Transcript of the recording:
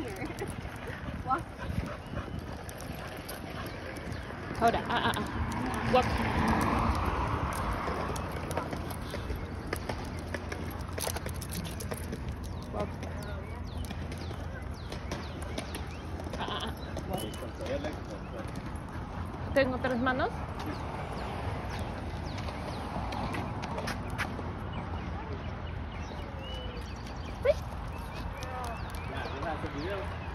here. Hold on. ¿Tengo tres manos? video.